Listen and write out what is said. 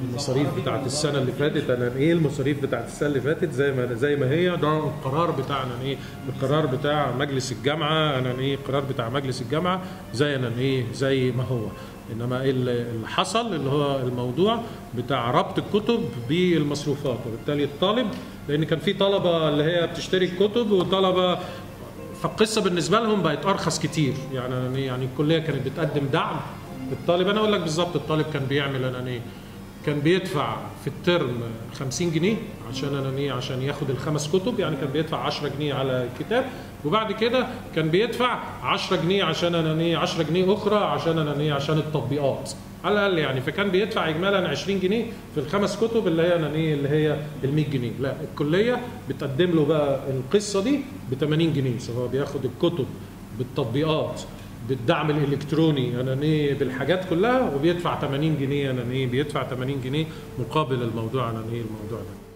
المصاريف بتاعت السنة اللي فاتت أنا إيه المصاريف بتاعت السنة اللي فاتت؟ زي ما زي ما هي ده القرار بتاعنا إيه القرار بتاع مجلس الجامعة أنا إيه القرار بتاع مجلس الجامعة زي أنا إيه زي ما هو. إنما إيه اللي حصل اللي هو الموضوع بتاع ربط الكتب بالمصروفات وبالتالي الطالب لأن كان في طلبة اللي هي بتشتري الكتب وطلبة فالقصة بالنسبة لهم بقت أرخص كتير. يعني يعني الكلية كانت بتقدم دعم للطالب أنا أقول لك بالظبط الطالب كان بيعمل أنا إيه كان بيدفع في الترم 50 جنيه عشان أنا إيه عشان ياخد الخمس كتب يعني كان بيدفع 10 جنيه على الكتاب وبعد كده كان بيدفع 10 جنيه عشان أنا إيه 10 جنيه أخرى عشان أنا إيه عشان التطبيقات. على الأقل يعني فكان بيدفع اجمالا 20 جنيه في الخمس كتب اللي هي أنا إيه اللي هي ال 100 جنيه. لا الكلية بتقدم له بقى القصة دي ب 80 جنيه سواء بياخد الكتب بالتطبيقات. بالدعم الإلكتروني أنا إيه بالحاجات كلها وبيدفع 80 جنيه أنا إيه بيدفع 80 جنيه مقابل الموضوع أنا إيه الموضوع ده.